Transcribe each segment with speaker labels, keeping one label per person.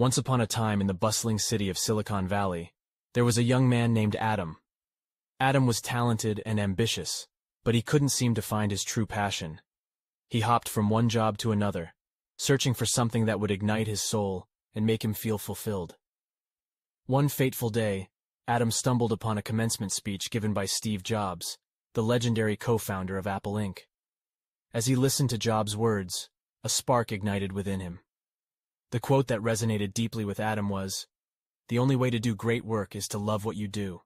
Speaker 1: Once upon a time in the bustling city of Silicon Valley, there was a young man named Adam. Adam was talented and ambitious, but he couldn't seem to find his true passion. He hopped from one job to another, searching for something that would ignite his soul and make him feel fulfilled. One fateful day, Adam stumbled upon a commencement speech given by Steve Jobs, the legendary co-founder of Apple Inc. As he listened to Jobs' words, a spark ignited within him. The quote that resonated deeply with Adam was, The only way to do great work is to love what you do.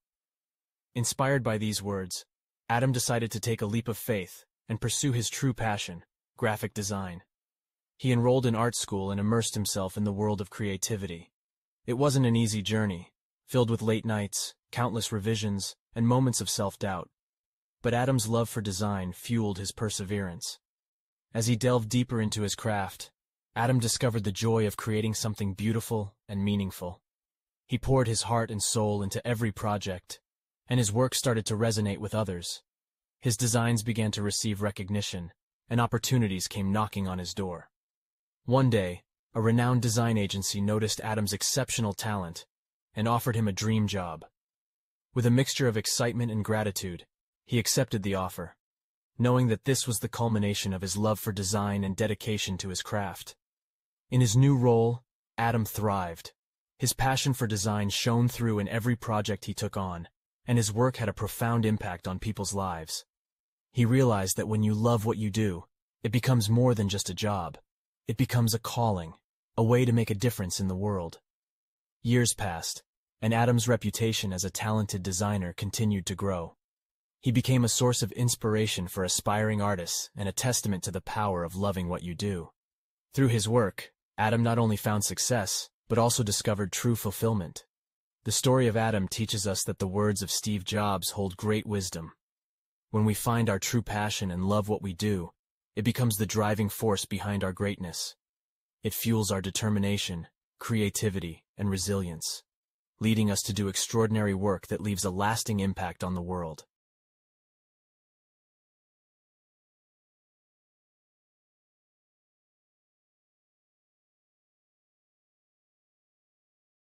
Speaker 1: Inspired by these words, Adam decided to take a leap of faith and pursue his true passion, graphic design. He enrolled in art school and immersed himself in the world of creativity. It wasn't an easy journey, filled with late nights, countless revisions, and moments of self-doubt. But Adam's love for design fueled his perseverance. As he delved deeper into his craft, Adam discovered the joy of creating something beautiful and meaningful. He poured his heart and soul into every project, and his work started to resonate with others. His designs began to receive recognition, and opportunities came knocking on his door. One day, a renowned design agency noticed Adam's exceptional talent and offered him a dream job. With a mixture of excitement and gratitude, he accepted the offer, knowing that this was the culmination of his love for design and dedication to his craft. In his new role, Adam thrived. His passion for design shone through in every project he took on, and his work had a profound impact on people's lives. He realized that when you love what you do, it becomes more than just a job. It becomes a calling, a way to make a difference in the world. Years passed, and Adam's reputation as a talented designer continued to grow. He became a source of inspiration for aspiring artists and a testament to the power of loving what you do. Through his work, Adam not only found success, but also discovered true fulfillment. The story of Adam teaches us that the words of Steve Jobs hold great wisdom. When we find our true passion and love what we do, it becomes the driving force behind our greatness. It fuels our determination, creativity, and resilience, leading us to do extraordinary work that leaves a lasting impact on the world.